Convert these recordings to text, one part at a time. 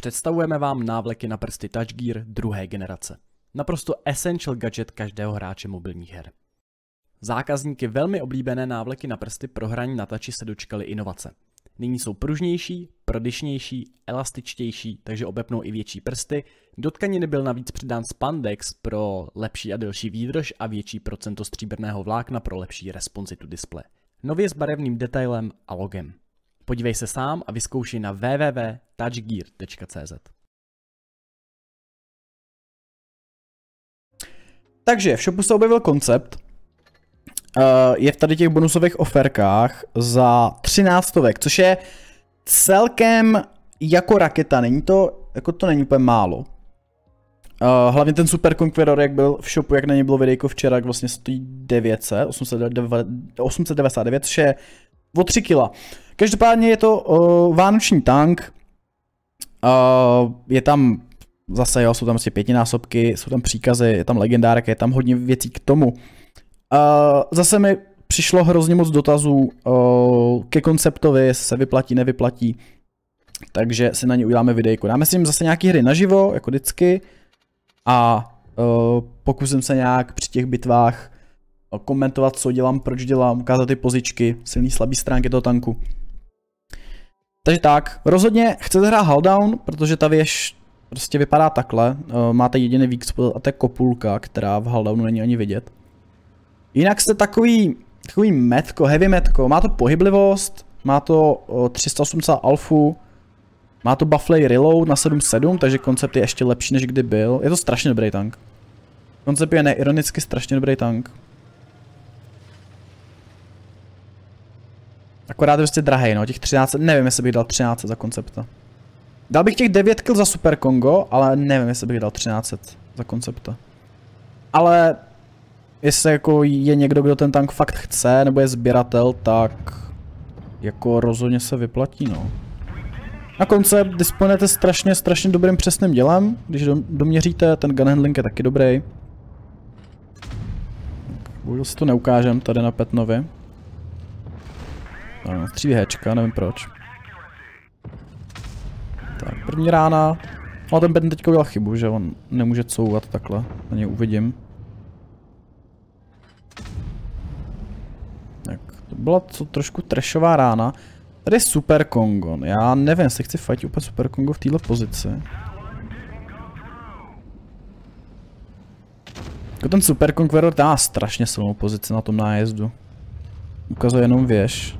Představujeme vám návleky na prsty Touch Gear druhé generace. Naprosto essential gadget každého hráče mobilních her. Zákazníky velmi oblíbené návleky na prsty pro hraní na tači se dočkaly inovace. Nyní jsou pružnější, prodyšnější, elastičtější, takže obepnou i větší prsty. Do tkaniny byl navíc přidán spandex pro lepší a delší výdrž a větší procento stříbrného vlákna pro lepší responsitu displeje. Nově s barevným detailem a logem. Podívej se sám a vyzkoušej na www.touchgear.cz. Takže v shopu se objevil koncept, uh, je v tady těch bonusových oferkách za 13 stovek, což je celkem jako raketa, není to, jako to není úplně málo. Uh, hlavně ten Super Conqueror, jak byl v shopu, jak na něj bylo videjko včera, jak vlastně stojí 900, 899, což je o 3 kila. Každopádně je to uh, vánoční tank, uh, je tam zase jo, jsou tam prostě pětinásobky, jsou tam příkazy, je tam legendárek, je tam hodně věcí k tomu. Uh, zase mi přišlo hrozně moc dotazů uh, ke konceptovi, jestli se vyplatí, nevyplatí. Takže si na ně uděláme videjko. Dáme si jim zase nějaký hry naživo, jako vždycky. A uh, pokusím se nějak při těch bitvách komentovat, co dělám, proč dělám, ukázat ty pozičky, silný, slabý stránky toho tanku. Takže tak, rozhodně chcete hrát Helldown, protože ta věž prostě vypadá takhle. Uh, máte jediný weak spot a to je kopulka, která v Haldownu není ani vidět. Jinak jste takový, takový metko, heavy metko. Má to pohyblivost, má to uh, 380 alfu, má to bufflay reload na 7.7, takže koncept je ještě lepší než kdy byl. Je to strašně dobrý tank. Koncept je neironicky strašně dobrý tank. Akorát je prostě drahej, no, těch 13, nevím, jestli bych dal 13 za koncepta. Dal bych těch 9 kill za Super Kongo, ale nevím, jestli bych dal 13 za koncepta. Ale jestli jako je někdo, kdo ten tank fakt chce, nebo je sběratel, tak jako rozhodně se vyplatí, no. Na koncept disponujete strašně, strašně dobrým přesným dělem, když doměříte, ten gun handling je taky dobrý. Bohužel si to neukážem tady na Petnovi. Střílí hečka, nevím proč. Tak, první rána. No ten Ben teďka udělal chybu, že on nemůže couvat takhle. Na něj uvidím. Tak, to byla co, trošku trashová rána. Tady je Super Kongo. Já nevím, jestli chci fight úplně Super Kongo v této pozici. Jako ten Super Conqueror má strašně silnou pozici na tom nájezdu. Ukazuje jenom věž.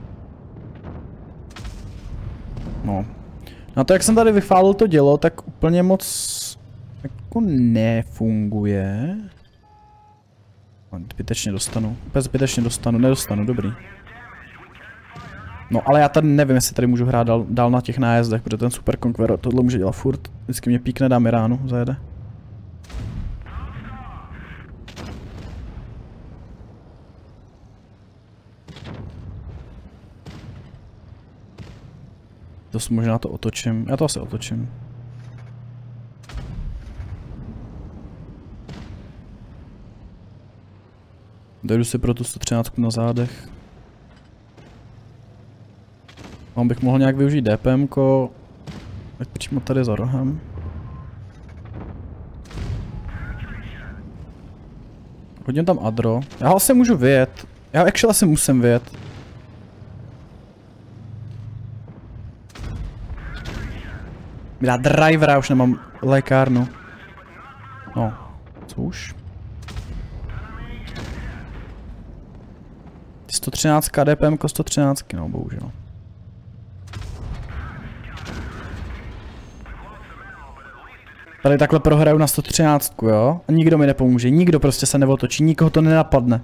No. Na to, jak jsem tady vyfálil to dělo, tak úplně moc jako nefunguje. Zbytečně dostanu. Úplně zbytečně dostanu, nedostanu, dobrý. No ale já tady nevím, jestli tady můžu hrát dál, dál na těch nájezdech, protože ten Super Conqueror tohle může dělat furt. Vždycky mě píkne, dá mi ránu, zajede. Možná to otočím. Já to asi otočím. Dojdu si pro tu 113 na zádech. Mám bych mohl nějak využít DPM, ať přímo tady za rohem. Hodím tam adro. Já asi můžu vyjet. Já actually asi musím vyjet. Mi dá drivera, už nemám lékárnu. No, už? 113 KDPM 113, no bohužel. Tady takhle prohraju na 113, jo? A nikdo mi nepomůže, nikdo prostě se neotočí, nikoho to nenapadne.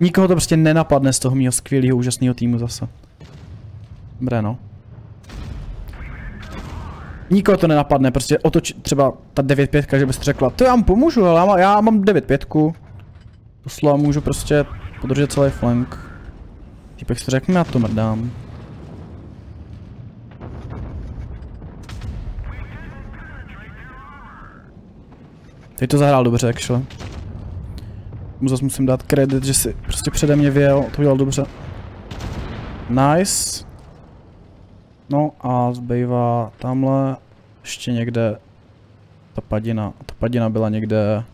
Nikoho to prostě nenapadne z toho mého skvělého, úžasného týmu zase. Dobré no. Nikoho to nenapadne, prostě otoč třeba ta 9.5, že byste řekla, to já mu pomůžu, ale já, má, já mám 9.5. Doslova můžu prostě podržet celý flank. Týpek si řekne, já to mrdám. Teď to zahrál dobře, actually. Mu zase musím dát kredit, že si prostě přede mě věl, to udělal dobře. Nice. No a zbývá tamhle ještě někde ta padina, ta padina byla někde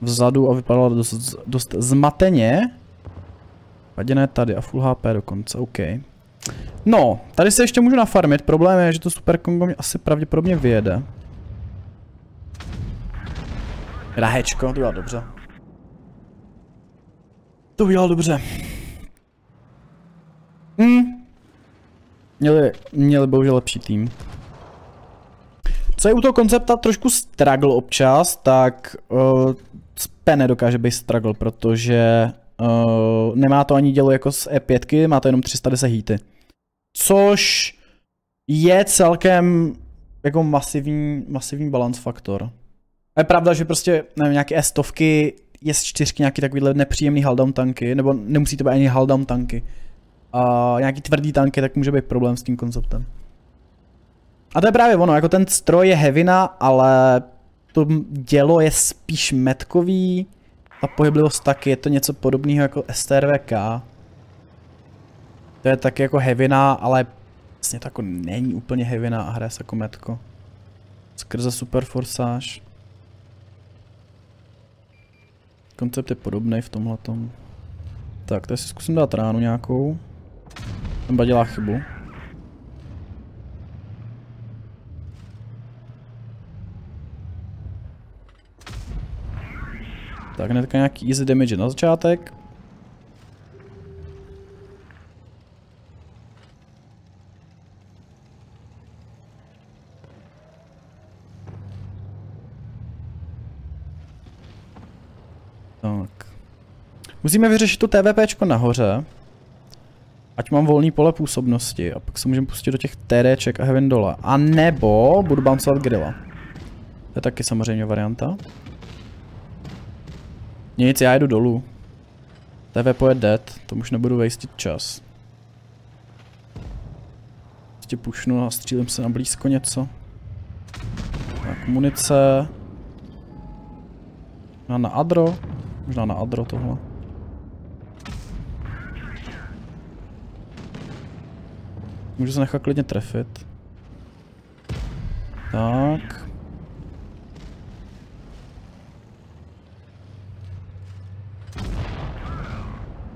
vzadu a vypadala dost, dost zmateně. Padina je tady a full HP dokonce, OK. No, tady se ještě můžu nafarmit, problém je, že to Super Kongo mě asi pravděpodobně vyjede. Rahečko, to dělá dobře. To udělal dobře. Měli, měli bohužel lepší tým. Co je u toho koncepta trošku struggle občas, tak uh, Spe nedokáže být struggle, protože uh, nemá to ani dělo jako z E5, má to jenom 310 hity. Což je celkem jako masivní, masivní balance faktor. A je pravda, že prostě nevím, nějaké S-stovky je z čtyřky nějaký takovýhle nepříjemný haldown tanky, nebo nemusí to být ani haldown tanky. A nějaký tvrdý tanky, tak může být problém s tím konceptem. A to je právě ono, jako ten stroj je hevina, ale to dělo je spíš metkový, ta pohyblivost taky, je to něco podobného jako STRVK. To je taky jako hevina, ale vlastně to jako není úplně hevina a hraje se jako metko. Skrze super forsáž. Koncept je podobný v tomhle. Tak, tady si zkusím dát ránu nějakou. Ten dělá chybu. Tak hnedka nějaký easy damage na začátek. Tak. Musíme vyřešit tu TVPčko nahoře. Ať mám volný pole působnosti a pak se můžeme pustit do těch TDček a Heaven dole. A nebo budu bouncovat grilla. To je taky samozřejmě varianta. Nic, já jdu dolů. TV je dead, to už nebudu wastit čas. Prostě pušnu a střílím se na blízko něco. Tak, munice. Možná na adro. Možná na adro tohle. Můžu se nechat klidně trefit. Tak.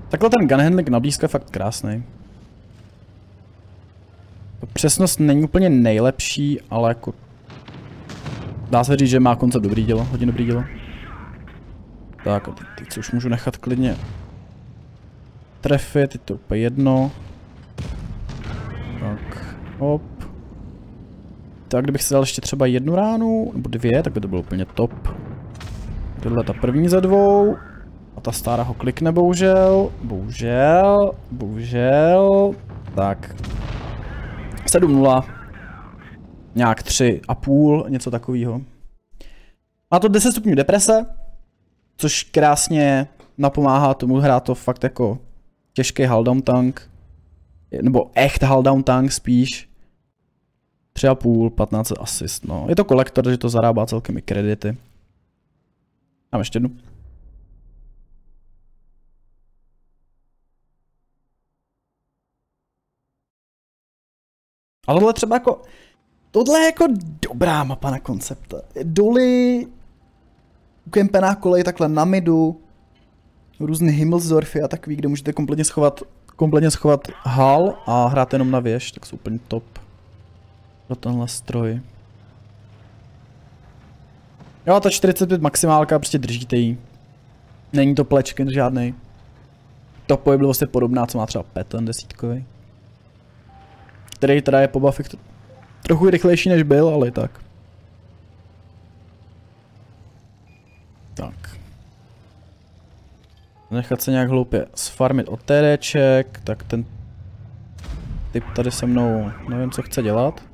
Takhle ten gunhandling na blízko je fakt krásný. Přesnost není úplně nejlepší, ale jako... Dá se říct, že má koncept dobrý dělo, hodně dobrý dělo. Tak, teď už můžu nechat klidně trefit, je to úplně jedno. Hop. Tak, kdybych si dal ještě třeba jednu ránu, nebo dvě, tak by to bylo úplně top. Tohle ta první ze dvou. A ta stára ho klikne bohužel. Bohužel. Bohužel. Tak. 7-0. Nějak 3,5, něco takového. Má to 10 stupňů deprese, což krásně napomáhá tomu hrát to fakt jako těžký haldown tank. Nebo echt haldown tank spíš. 3,5, 15 asist, no. Je to kolektor, že to zarábá celkem i kredity. Mám ještě jednu. Ale tohle třeba jako, tohle je jako dobrá mapa na koncept. Doly, ukempená kolej takhle na midu, různý Himmelsdorfy a takový, kde můžete kompletně schovat, kompletně schovat hal a hrát jenom na věž, tak jsou úplně top pro tenhle stroj. Jo, ta 45 maximálka, prostě držíte ji. Není to plečken žádný. To pohyblivost je podobná, co má třeba Peton desítkový který teda je po buffy trochu rychlejší než byl, ale tak. Tak. Nechat se nějak hloupě sfarmit od TDček, tak ten typ tady se mnou nevím co chce dělat.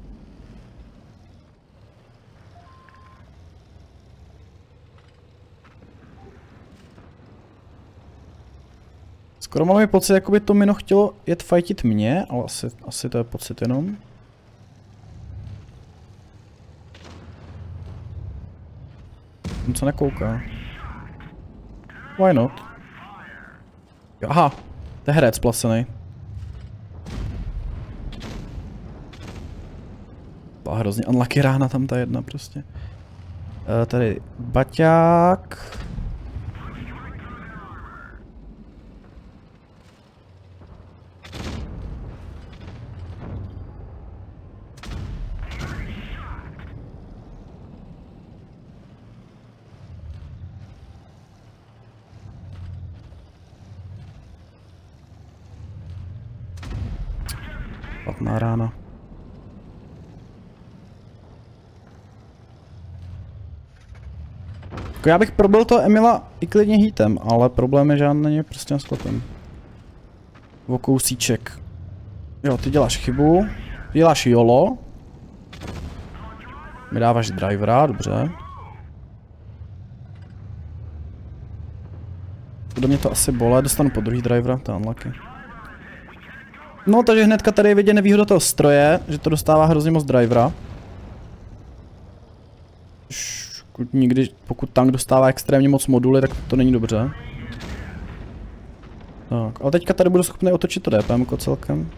Skoro mám mi pocit, jako by to Mino chtělo jet fightit mě, ale asi, asi to je pocit jenom. On se nekouká. Why not? Aha, to je herec placený. Byla hrozně unlucky rána tam ta jedna prostě. Uh, tady baťák. Rána. Jako já bych probil to Emila i klidně hitem, ale problém je, že prostě na sklepem. O kousíček. Jo, ty děláš chybu. Ty děláš jolo. Mi dáváš drivera, dobře. Bude mě to asi bole, dostanu po druhý drivera, to je unlucky. No, takže hnedka tady je vidět nevýhoda toho stroje, že to dostává hrozně moc drivera. Nikdy, pokud tank dostává extrémně moc moduly, tak to není dobře. Tak, ale teďka tady budu schopný otočit to DPM celkem.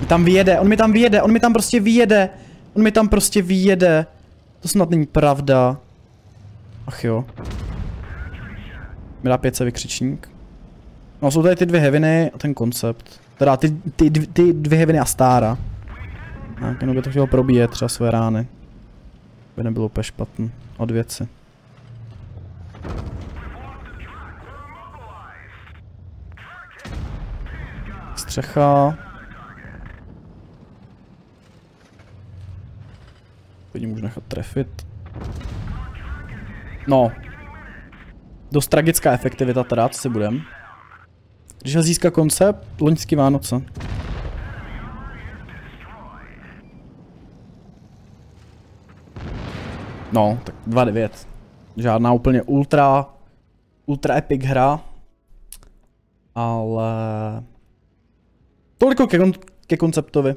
Mi tam vyjede, on mi tam vyjede, on mi tam prostě vyjede. On mi tam prostě vyjede. To snad není pravda. Ach jo. Mi dá 5 vykřičník. No jsou tady ty dvě heaviny a ten koncept. Teda ty, ty, ty dvě heaviny a stára. Tak, jenom by to chtělo probíjet třeba své rány. By nebylo úplně špatný od věci. Střecha. Vidím, můžu nechat trefit. No. Dost tragická efektivita teda, co si budem. Když ho získá koncept, loňský Vánoce. No, tak 2.9. Žádná úplně ultra, ultra epic hra. Ale... Toliko ke, kon ke konceptovi.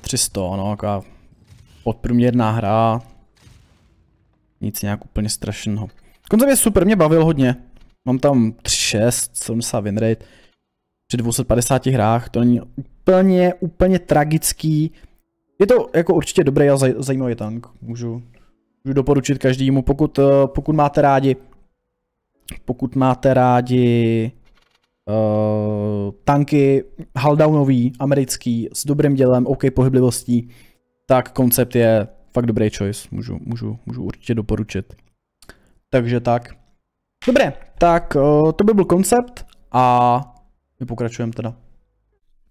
300, no, jaká podprůměrná hra. Nic nějak úplně strašného. Koncept je super, mě bavil hodně. Mám tam 3.6, 70 winrate. Při 250 hrách, to není úplně, úplně tragický. Je to jako určitě dobrý a zaj, zajímavý tank. Můžu, můžu doporučit každému, pokud, eh, pokud máte rádi pokud máte rádi uh, tanky huldownový, americký, s dobrým dělem, OK pohyblivostí, tak koncept je fakt dobrý choice. Můžu, můžu, můžu určitě doporučit. Takže tak. Dobré, tak uh, to by byl koncept a my pokračujeme teda.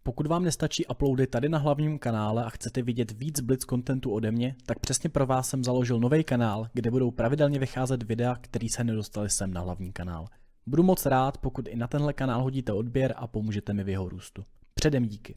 Pokud vám nestačí uploady tady na hlavním kanále a chcete vidět víc Blitz kontentu ode mě, tak přesně pro vás jsem založil nový kanál, kde budou pravidelně vycházet videa, které se nedostali sem na hlavní kanál. Budu moc rád, pokud i na tenhle kanál hodíte odběr a pomůžete mi v jeho růstu. Předem díky.